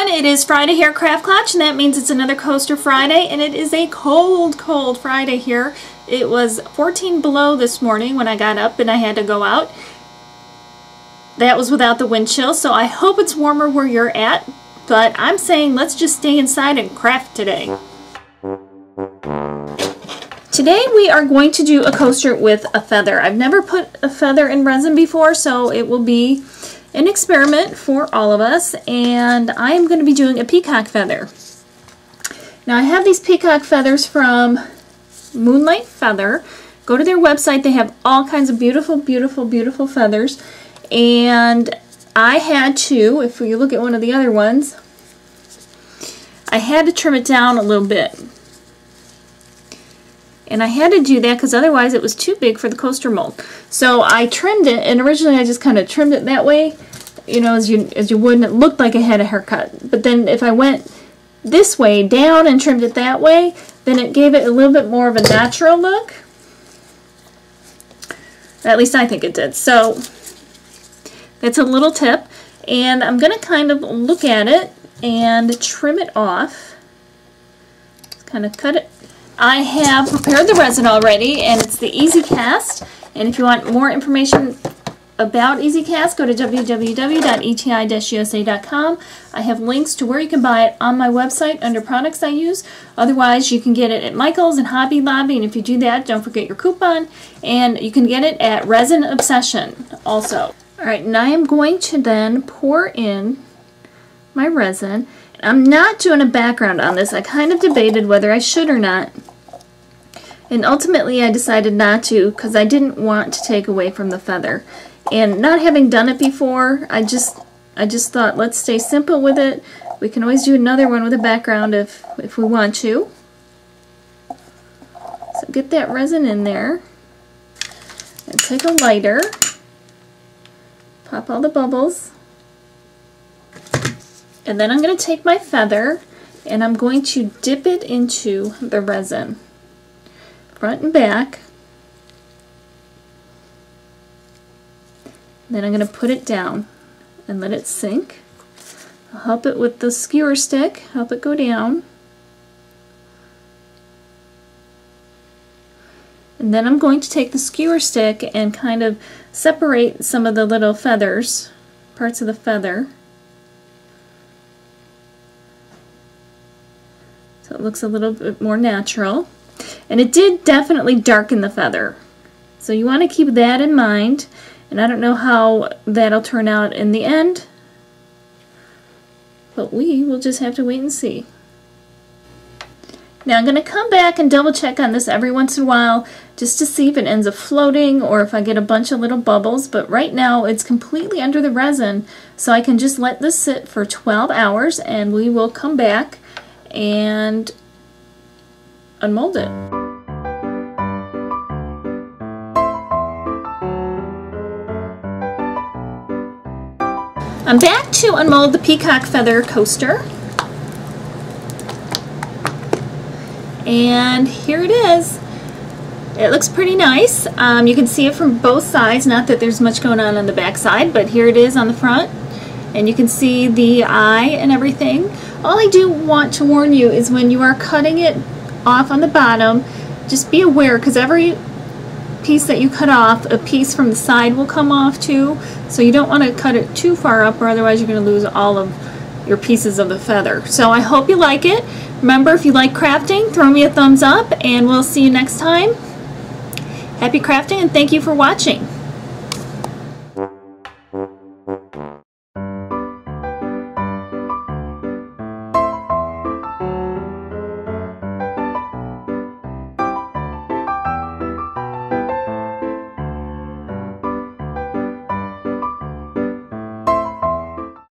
everyone, it is Friday here at Craft Klatch and that means it's another Coaster Friday and it is a cold, cold Friday here. It was 14 below this morning when I got up and I had to go out. That was without the wind chill, so I hope it's warmer where you're at, but I'm saying let's just stay inside and craft today. Today we are going to do a coaster with a feather. I've never put a feather in resin before, so it will be an experiment for all of us and I am going to be doing a peacock feather. Now I have these peacock feathers from Moonlight Feather. Go to their website. They have all kinds of beautiful, beautiful, beautiful feathers. And I had to, if you look at one of the other ones, I had to trim it down a little bit. And I had to do that because otherwise it was too big for the coaster mold. So I trimmed it, and originally I just kind of trimmed it that way, you know, as you as you would, and it looked like I had a haircut. But then if I went this way down and trimmed it that way, then it gave it a little bit more of a natural look. At least I think it did. So that's a little tip. And I'm going to kind of look at it and trim it off. Kind of cut it I have prepared the resin already and it's the Easy Cast and if you want more information about Easy Cast, go to www.eti-usa.com. I have links to where you can buy it on my website under products I use. Otherwise, you can get it at Michael's and Hobby Lobby, and if you do that, don't forget your coupon. And you can get it at Resin Obsession also. Alright, and I am going to then pour in my resin. I'm not doing a background on this. I kind of debated whether I should or not. And ultimately I decided not to because I didn't want to take away from the feather. And not having done it before, I just I just thought let's stay simple with it. We can always do another one with a background if, if we want to. So get that resin in there. And take a lighter. Pop all the bubbles. And then I'm going to take my feather and I'm going to dip it into the resin front and back. Then I'm going to put it down and let it sink. I'll help it with the skewer stick, help it go down. And then I'm going to take the skewer stick and kind of separate some of the little feathers, parts of the feather. So it looks a little bit more natural. And it did definitely darken the feather. So you want to keep that in mind. And I don't know how that'll turn out in the end. But we will just have to wait and see. Now I'm going to come back and double check on this every once in a while just to see if it ends up floating or if I get a bunch of little bubbles. But right now it's completely under the resin so I can just let this sit for 12 hours and we will come back and unmold it. I'm back to unmold the peacock feather coaster. And here it is. It looks pretty nice. Um, you can see it from both sides, not that there's much going on on the back side, but here it is on the front. And you can see the eye and everything. All I do want to warn you is when you are cutting it off on the bottom, just be aware because every piece that you cut off, a piece from the side will come off too. So you don't want to cut it too far up or otherwise you're going to lose all of your pieces of the feather. So I hope you like it. Remember, if you like crafting, throw me a thumbs up and we'll see you next time. Happy crafting and thank you for watching.